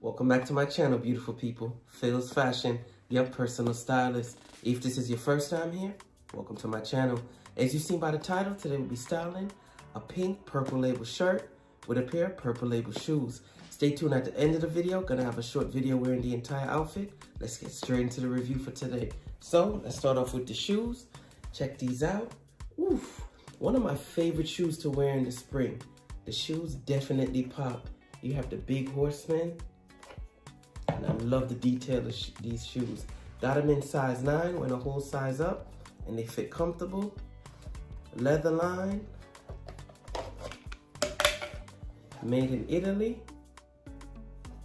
Welcome back to my channel, beautiful people. Phills Fashion, your personal stylist. If this is your first time here, welcome to my channel. As you've seen by the title, today we'll be styling a pink purple label shirt with a pair of purple label shoes. Stay tuned at the end of the video. Gonna have a short video wearing the entire outfit. Let's get straight into the review for today. So let's start off with the shoes. Check these out. Oof, one of my favorite shoes to wear in the spring. The shoes definitely pop. You have the big horseman. I love the detail of sh these shoes. Got them in size 9, went a whole size up. And they fit comfortable. Leather line. Made in Italy.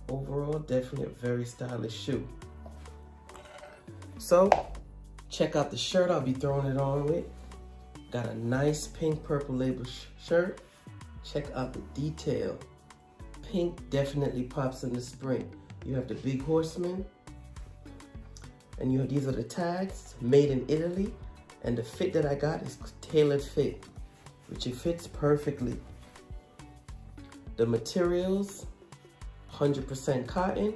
Overall, definitely a very stylish shoe. So, check out the shirt I'll be throwing it on with. Got a nice pink purple label sh shirt. Check out the detail. Pink definitely pops in the spring. You have the big horseman. And you have, these are the tags, made in Italy. And the fit that I got is tailored fit, which it fits perfectly. The materials, 100% cotton.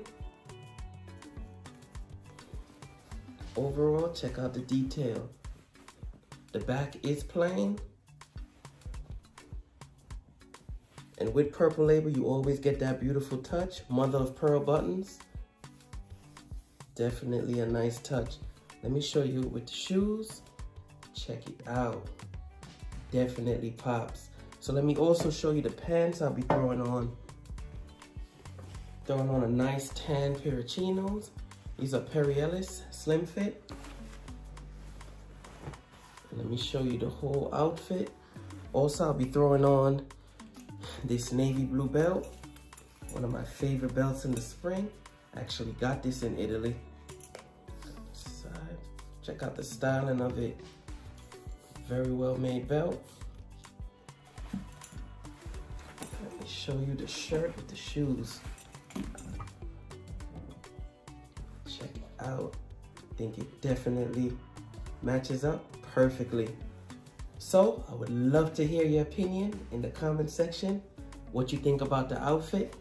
Overall, check out the detail. The back is plain. And with purple label, you always get that beautiful touch. Mother of pearl buttons. Definitely a nice touch. Let me show you with the shoes. Check it out. Definitely pops. So let me also show you the pants I'll be throwing on. Throwing on a nice tan pair of chinos. These are Perry Ellis Slim Fit. Let me show you the whole outfit. Also, I'll be throwing on this navy blue belt. One of my favorite belts in the spring. Actually got this in Italy. Check out the styling of it. Very well made belt. Let me show you the shirt with the shoes. Check it out. I think it definitely matches up perfectly. So I would love to hear your opinion in the comment section, what you think about the outfit.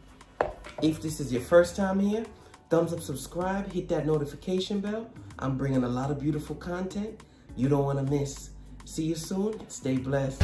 If this is your first time here, thumbs up, subscribe, hit that notification bell. I'm bringing a lot of beautiful content you don't want to miss. See you soon. Stay blessed.